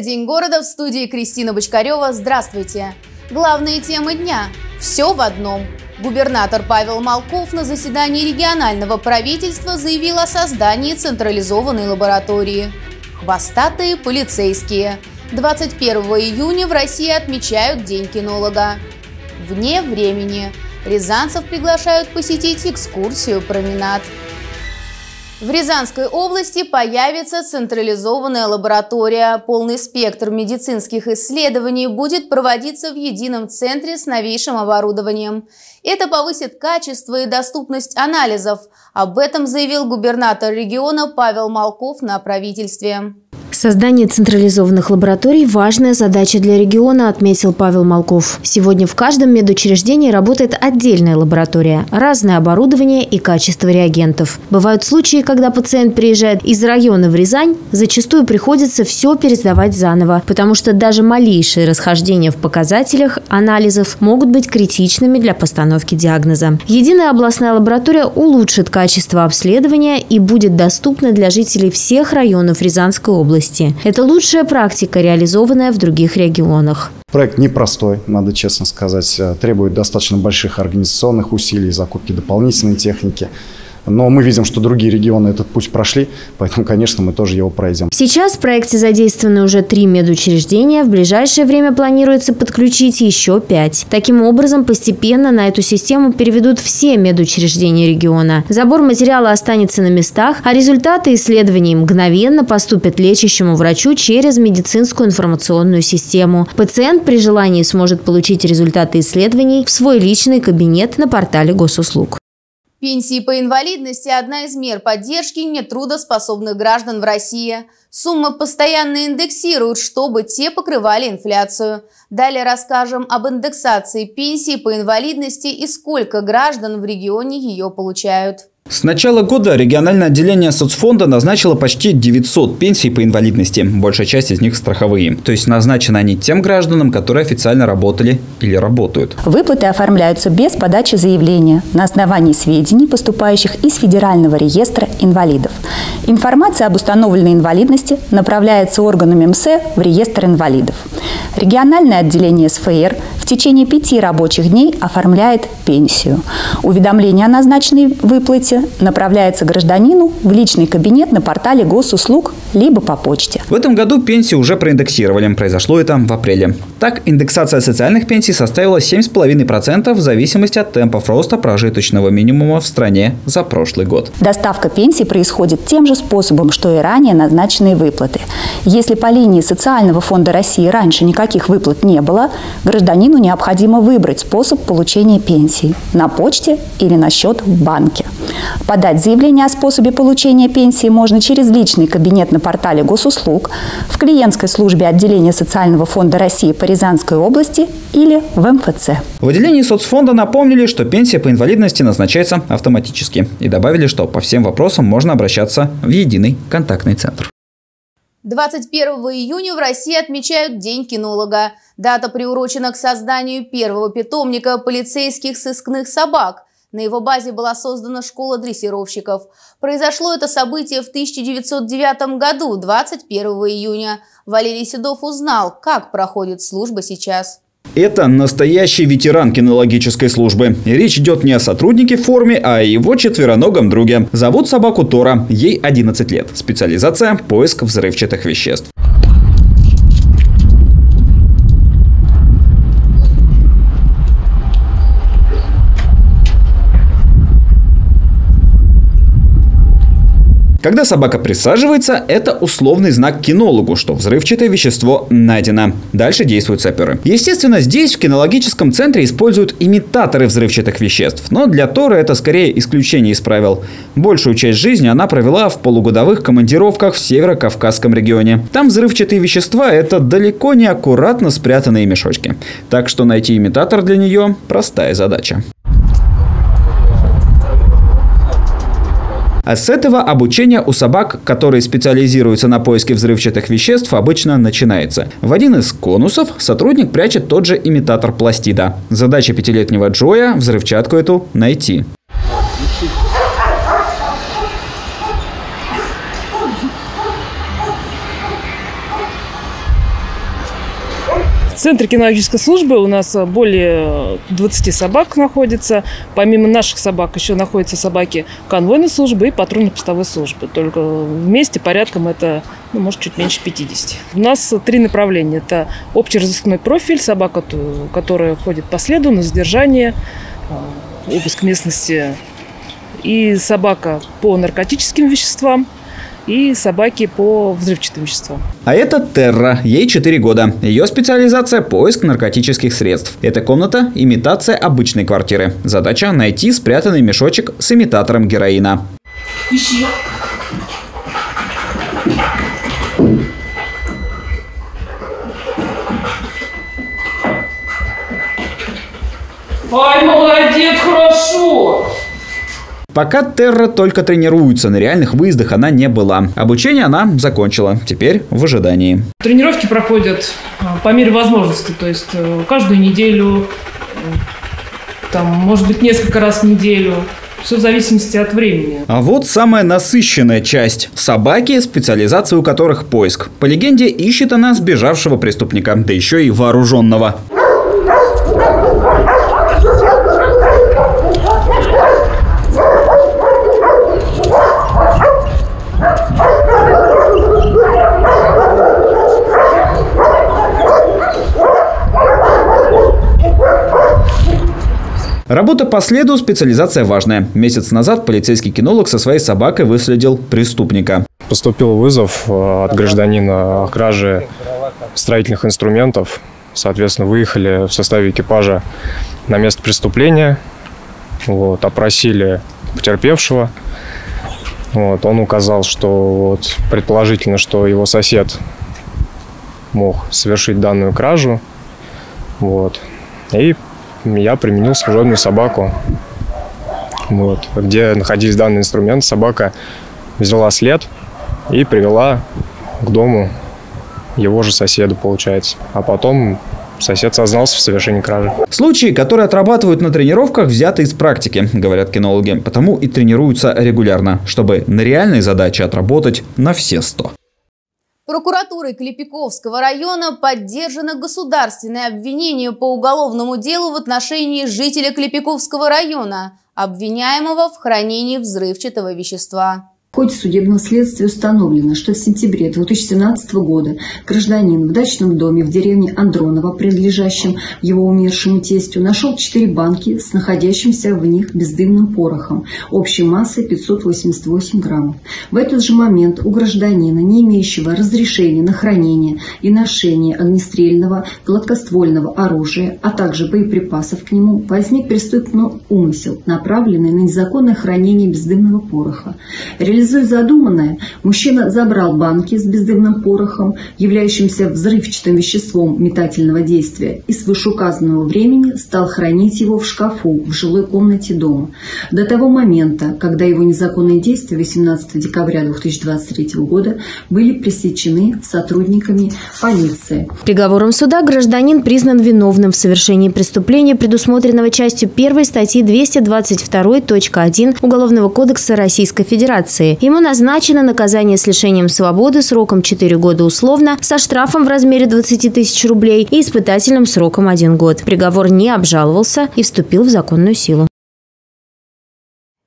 «День города» в студии Кристина Бочкарева. Здравствуйте! Главные темы дня. Все в одном. Губернатор Павел Малков на заседании регионального правительства заявил о создании централизованной лаборатории. Хвостатые полицейские. 21 июня в России отмечают День кинолога. Вне времени. Рязанцев приглашают посетить экскурсию «Променад». В Рязанской области появится централизованная лаборатория. Полный спектр медицинских исследований будет проводиться в едином центре с новейшим оборудованием. Это повысит качество и доступность анализов. Об этом заявил губернатор региона Павел Малков на правительстве. Создание централизованных лабораторий – важная задача для региона, отметил Павел Малков. Сегодня в каждом медучреждении работает отдельная лаборатория, разное оборудование и качество реагентов. Бывают случаи, когда пациент приезжает из района в Рязань, зачастую приходится все пересдавать заново, потому что даже малейшие расхождения в показателях анализов могут быть критичными для постановки диагноза. Единая областная лаборатория улучшит качество обследования и будет доступна для жителей всех районов Рязанской области области. Это лучшая практика, реализованная в других регионах. Проект непростой, надо честно сказать, э, требует достаточно больших организационных усилий, закупки дополнительной техники. Но мы видим, что другие регионы этот путь прошли, поэтому, конечно, мы тоже его пройдем. Сейчас в проекте задействованы уже три медучреждения. В ближайшее время планируется подключить еще пять. Таким образом, постепенно на эту систему переведут все медучреждения региона. Забор материала останется на местах, а результаты исследований мгновенно поступят лечащему врачу через медицинскую информационную систему. Пациент при желании сможет получить результаты исследований в свой личный кабинет на портале госуслуг. Пенсии по инвалидности – одна из мер поддержки нетрудоспособных граждан в России. Суммы постоянно индексируют, чтобы те покрывали инфляцию. Далее расскажем об индексации пенсии по инвалидности и сколько граждан в регионе ее получают. С начала года региональное отделение соцфонда назначило почти 900 пенсий по инвалидности. Большая часть из них страховые. То есть назначены они тем гражданам, которые официально работали или работают. Выплаты оформляются без подачи заявления на основании сведений, поступающих из Федерального реестра инвалидов. Информация об установленной инвалидности направляется органами МСЭ в реестр инвалидов. Региональное отделение СФР в течение пяти рабочих дней оформляет пенсию. Уведомление о назначенной выплате направляется гражданину в личный кабинет на портале госуслуг либо по почте. В этом году пенсии уже проиндексировали. Произошло это в апреле. Так, индексация социальных пенсий составила 7,5% в зависимости от темпов роста прожиточного минимума в стране за прошлый год. Доставка пенсий происходит тем же способом, что и ранее назначенные выплаты. Если по линии Социального фонда России раньше никаких выплат не было, гражданину необходимо выбрать способ получения пенсии – на почте или на счет в банке. Подать заявление о способе получения пенсии можно через личный кабинет на портале госуслуг, в клиентской службе отделения Социального фонда России по Рязанской области или в МФЦ. В отделении соцфонда напомнили, что пенсия по инвалидности назначается автоматически и добавили, что по всем вопросам можно обращаться в единый контактный центр. 21 июня в России отмечают День кинолога. Дата приурочена к созданию первого питомника полицейских сыскных собак – на его базе была создана школа дрессировщиков. Произошло это событие в 1909 году, 21 июня. Валерий Седов узнал, как проходит служба сейчас. Это настоящий ветеран кинологической службы. Речь идет не о сотруднике в форме, а о его четвероногом друге. Зовут собаку Тора, ей 11 лет. Специализация – поиск взрывчатых веществ. Когда собака присаживается, это условный знак кинологу, что взрывчатое вещество найдено. Дальше действуют саперы. Естественно, здесь в кинологическом центре используют имитаторы взрывчатых веществ, но для Торы это скорее исключение из правил. Большую часть жизни она провела в полугодовых командировках в Северо-Кавказском регионе. Там взрывчатые вещества – это далеко не аккуратно спрятанные мешочки. Так что найти имитатор для нее – простая задача. А с этого обучение у собак, которые специализируются на поиске взрывчатых веществ, обычно начинается. В один из конусов сотрудник прячет тот же имитатор пластида. Задача пятилетнего Джоя – взрывчатку эту найти. Центре кинологической службы у нас более 20 собак находится. Помимо наших собак еще находятся собаки конвойной службы и патрульно-постовой службы. Только вместе порядком это, ну, может, чуть меньше 50. У нас три направления. Это общеразыскной профиль, собака, которая ходит по следу на задержание, э, обыск местности, и собака по наркотическим веществам – и собаки по взрывчатым веществам. А это Терра, ей 4 года. Ее специализация – поиск наркотических средств. Эта комната – имитация обычной квартиры. Задача – найти спрятанный мешочек с имитатором героина. Ищи. Ай, молодец, хорошо! Пока Терра только тренируется, на реальных выездах она не была. Обучение она закончила, теперь в ожидании. Тренировки проходят а, по мере возможности, то есть э, каждую неделю, э, там, может быть, несколько раз в неделю. Все в зависимости от времени. А вот самая насыщенная часть. Собаки, специализация у которых поиск. По легенде, ищет она сбежавшего преступника, да еще и вооруженного. Работа по следу – специализация важная. Месяц назад полицейский кинолог со своей собакой выследил преступника. Поступил вызов э, от гражданина о краже строительных инструментов. Соответственно, выехали в составе экипажа на место преступления, вот, опросили потерпевшего. Вот, он указал, что вот, предположительно, что его сосед мог совершить данную кражу. Вот. И я применил служебную собаку. Вот. Где находились данные инструменты, собака взяла след и привела к дому его же соседа, получается. А потом сосед сознался в совершении кражи. Случаи, которые отрабатывают на тренировках, взяты из практики, говорят кинологи. Потому и тренируются регулярно, чтобы на реальной задаче отработать на все сто. Прокуратурой Клепиковского района поддержано государственное обвинение по уголовному делу в отношении жителя Клепиковского района, обвиняемого в хранении взрывчатого вещества. В ходе судебного следствия установлено, что в сентябре 2017 года гражданин в дачном доме в деревне Андронова, принадлежащем его умершему тестю, нашел четыре банки с находящимся в них бездымным порохом, общей массой 588 граммов. В этот же момент у гражданина, не имеющего разрешения на хранение и ношение огнестрельного гладкоствольного оружия, а также боеприпасов к нему, возник преступный умысел, направленный на незаконное хранение бездымного пороха. Реализуя задуманное, мужчина забрал банки с бездымным порохом, являющимся взрывчатым веществом метательного действия, и с вышеуказанного времени стал хранить его в шкафу в жилой комнате дома. До того момента, когда его незаконные действия 18 декабря 2023 года были пресечены сотрудниками полиции. Приговором суда гражданин признан виновным в совершении преступления, предусмотренного частью 1 статьи 222.1 Уголовного кодекса Российской Федерации Ему назначено наказание с лишением свободы сроком 4 года условно, со штрафом в размере 20 тысяч рублей и испытательным сроком 1 год. Приговор не обжаловался и вступил в законную силу.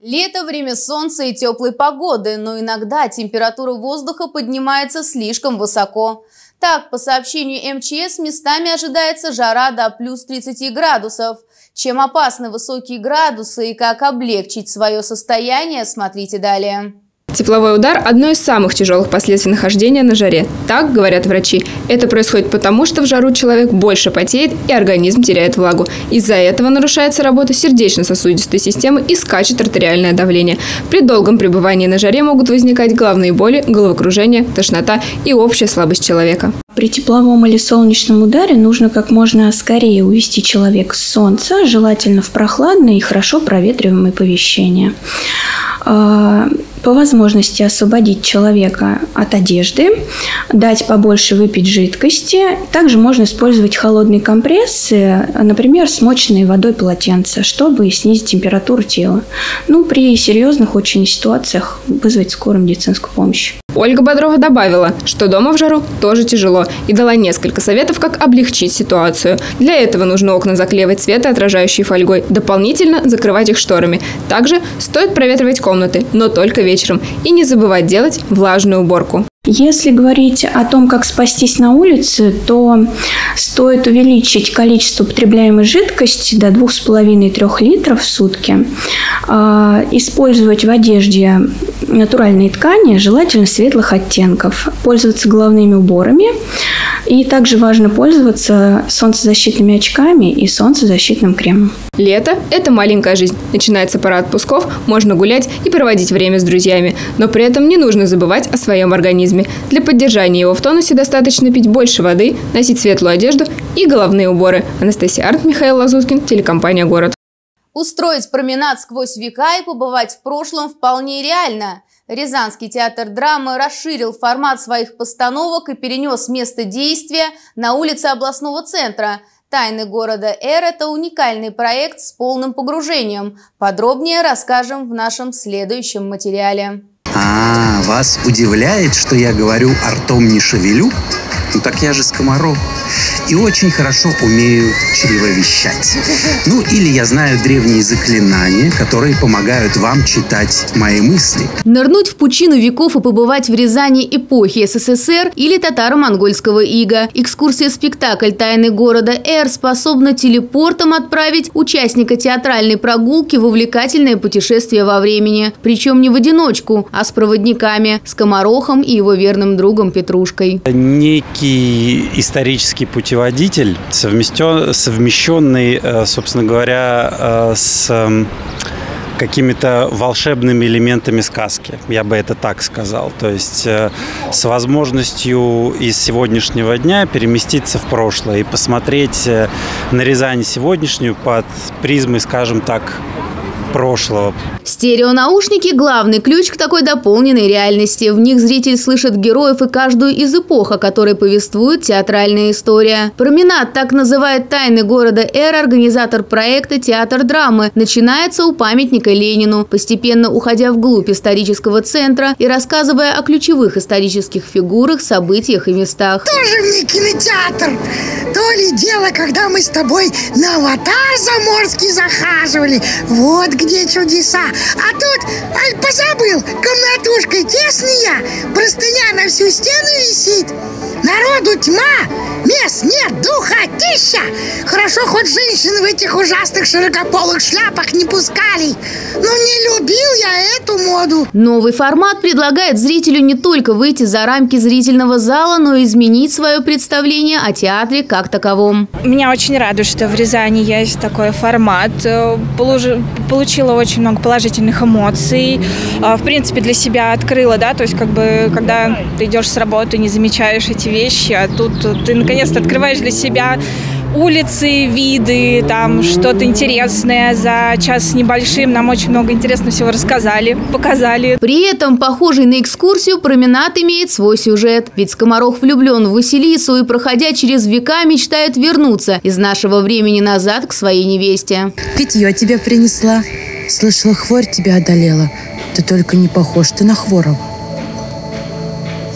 Лето – время солнца и теплой погоды, но иногда температура воздуха поднимается слишком высоко. Так, по сообщению МЧС, местами ожидается жара до плюс 30 градусов. Чем опасны высокие градусы и как облегчить свое состояние, смотрите далее. Тепловой удар – одно из самых тяжелых последствий нахождения на жаре. Так говорят врачи. Это происходит потому, что в жару человек больше потеет и организм теряет влагу. Из-за этого нарушается работа сердечно-сосудистой системы и скачет артериальное давление. При долгом пребывании на жаре могут возникать головные боли, головокружение, тошнота и общая слабость человека. При тепловом или солнечном ударе нужно как можно скорее увести человека с солнца, желательно в прохладное и хорошо проветриваемое помещение. А, по возможности освободить человека от одежды, дать побольше выпить жидкости. Также можно использовать холодные компрессы, например, смоченные водой полотенца, чтобы снизить температуру тела. Ну, при серьезных очень ситуациях вызвать скорую медицинскую помощь. Ольга Бодрова добавила, что дома в жару тоже тяжело и дала несколько советов, как облегчить ситуацию. Для этого нужно окна заклеивать светоотражающей фольгой, дополнительно закрывать их шторами. Также стоит проветривать комнаты, но только вечером, и не забывать делать влажную уборку. Если говорить о том, как спастись на улице, то стоит увеличить количество потребляемой жидкости до 2,5-3 литров в сутки, а, использовать в одежде натуральные ткани, желательно светлых оттенков, пользоваться головными уборами, и также важно пользоваться солнцезащитными очками и солнцезащитным кремом. Лето – это маленькая жизнь. Начинается пора отпусков, можно гулять и проводить время с друзьями. Но при этом не нужно забывать о своем организме. Для поддержания его в тонусе достаточно пить больше воды, носить светлую одежду и головные уборы. Анастасия Арт, Михаил Лазуткин, телекомпания «Город». Устроить променад сквозь века и побывать в прошлом вполне реально – Рязанский театр драмы расширил формат своих постановок и перенес место действия на улице областного центра. «Тайны города Эр» – это уникальный проект с полным погружением. Подробнее расскажем в нашем следующем материале. А, вас удивляет, что я говорю «артом не шевелю»? Ну так я же скоморох. И очень хорошо умею чревовещать. Ну или я знаю древние заклинания, которые помогают вам читать мои мысли. Нырнуть в пучину веков и побывать в Рязани эпохи СССР или татаро-монгольского ига. Экскурсия-спектакль «Тайны города Эр» способна телепортом отправить участника театральной прогулки в увлекательное путешествие во времени. Причем не в одиночку, а с проводниками, с Комарохом и его верным другом Петрушкой. Некий некий исторический путеводитель, совмещенный, э, собственно говоря, э, с эм, какими-то волшебными элементами сказки, я бы это так сказал. То есть э, с возможностью из сегодняшнего дня переместиться в прошлое и посмотреть на Рязань сегодняшнюю под призмой, скажем так, прошлого. Стереонаушники – главный ключ к такой дополненной реальности. В них зритель слышит героев и каждую из эпох, о которой повествует театральная история. Променад так называет тайны города Эр организатор проекта «Театр драмы». Начинается у памятника Ленину, постепенно уходя вглубь исторического центра и рассказывая о ключевых исторических фигурах, событиях и местах. Тоже мне кинотеатр! То ли дело, когда мы с тобой на аватар заморский захаживали. Вот где чудеса. А тут, ай, позабыл, комнатушка тесная, простыня на всю стену висит. Народу тьма, мест нет, духа тища. Хорошо, хоть женщин в этих ужасных широкополых шляпах не пускали. Но не любил я эту моду. Новый формат предлагает зрителю не только выйти за рамки зрительного зала, но и изменить свое представление о театре как таковом. Меня очень радует, что в Рязани есть такой формат. Э, получила очень много положительных эмоций. А, в принципе, для себя открыла, да, то есть как бы, когда ты идешь с работы, не замечаешь эти вещи, а тут ты наконец-то открываешь для себя улицы, виды, там что-то интересное. За час с небольшим нам очень много интересного всего рассказали, показали. При этом, похожий на экскурсию, променад имеет свой сюжет. Ведь Скоморох влюблен в Василису и, проходя через века, мечтает вернуться из нашего времени назад к своей невесте. Питье тебе принесла. Слышала, хворь тебя одолела. Ты только не похож ты на Хворова.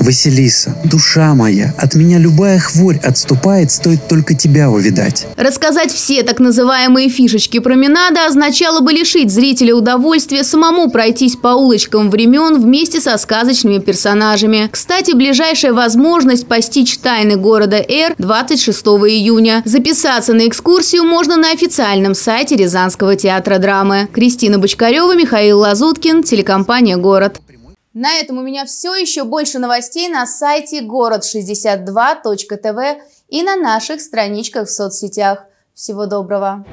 Василиса, душа моя, от меня любая хворь отступает, стоит только тебя увидать. Рассказать все так называемые фишечки променада означало бы лишить зрителя удовольствия самому пройтись по улочкам времен вместе со сказочными персонажами. Кстати, ближайшая возможность постичь тайны города Эр 26 июня. Записаться на экскурсию можно на официальном сайте Рязанского театра драмы. Кристина Бочкарева, Михаил Лазуткин, телекомпания «Город». На этом у меня все. Еще больше новостей на сайте город62.тв и на наших страничках в соцсетях. Всего доброго!